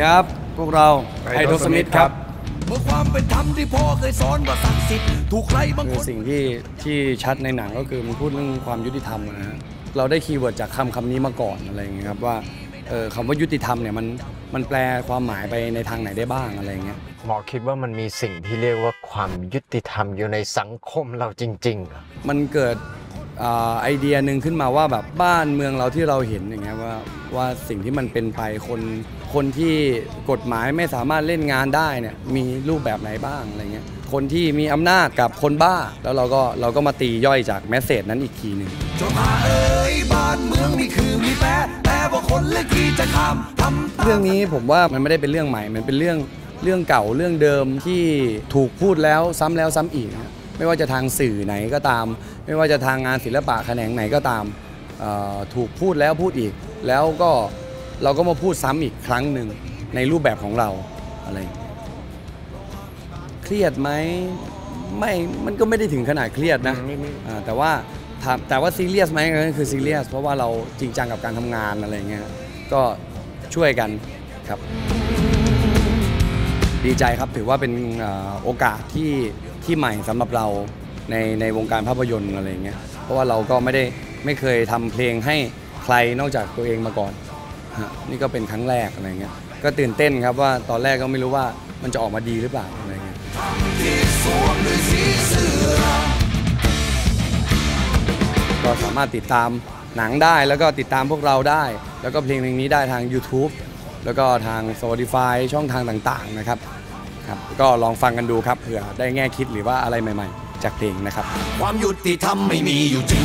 ครับ พวกเราไททศมิตรครับเมื่อความเป็นธรรมที่พ่อเคยสอนว่าศักดิ์สิทธิ์ถูกใครบางคืคอนสิ่งที่ที่ชัดในหนังก็คือมันพูดเรื่องความยุติธรรมนะฮะเราได้ keyword จากคำคำนี้มาก่อนอะไรอย่างเงี้ยครับว่าเออคำว่ายุติธรรมเนี่ยมันมันแปลความหมายไปในทางไหนได้บ้างอะไรอย่างเงี้ยหมอคิดว่ามันมีสิ่งที่เรียกว่าความยุติธรรมอยู่ในสังคมเราจริงๆเหรอมันเกิดอ่า ไอเดียหนึ่งขึ้นมาว่าแบบบ้านเมืองเราที่เราเห็นอย่างเงี้ยว่าว่าสิ่งที่มันเป็นไปคนคนที่กฎหมายไม่สามารถเล่นงานได้เนี่ยมีรูปแบบไหนบ้างอะไรเงี้ยคนที่มีอำนาจกับคนบ้า แล้วเราก็เราก็มาตีย่อยจากแมสเซจนั้นอีกทีหนึ่งจนมาเอ้ยบ้านเมืองมีคือมีแปรแต่ว่าคนเลือกที่จะข้ามทำตามเรื่องนี้ผมว่ามันไม่ได้เป็นเรื่องใหม่ มันเป็นเรื่องเรื่องเก่าเรื่องเดิมที่ถูกพูดแล้วซ้ำแล้วซ้ำอีกนะ ไม่ว่าจะทางสื่อไหนก็ตาม ไม่ว่าจะทางงานศิลปะแขนงไหนก็ตามเอ่อถูกพูดแล้วพูดอีก แล้วก็เราก็มาพูดซ้ำอีกครั้งหนึ่งในรูปแบบของเราอะไรอย่างเงี้ยเครียดไหมไม่มันก็ไม่ได้ถึงขนาดเครียดนะอ่าแต่ว่าถามแต่ว่าซีเรียสไหมก็คือซีเรียสเพราะว่าเราจริงจังกับการทำงานอะไรเงี้ยก็ช่วยกันครับ ดีใจครับถือว่าเป็นเอ่อโอกาสที่ ที่ใหม่สำหรับเราในในวงการภาพยนตร์อะไรเงี้ยเพราะว่าเราก็ไม่ได้ไม่เคยทำเพลงให้ใครนอกจากตัวเองมาก่อนฮะนี่ก็เป็นครั้งแรกอะไรเงี้ยก็ตื่นเต้นครับว่าตอนแรกก็ไม่รู้ว่ามันจะออกมาดีหรือเปล่าอะไรเงี้ยก็สามารถติดตามหนังได้แล้วก็ติดตามพวกเราได้ แล้วก็เพลงเพลงนี้ได้ทาง YouTube แล้วก็ทาง Spotify ช่องทางต่างๆนะครับ ครับก็ลองฟังกันดูครับเผื่อได้แง่คิดหรือว่าอะไรใหม่ ๆ จากเพลงนะครับ ความยุติธรรมไม่มีอยู่จริง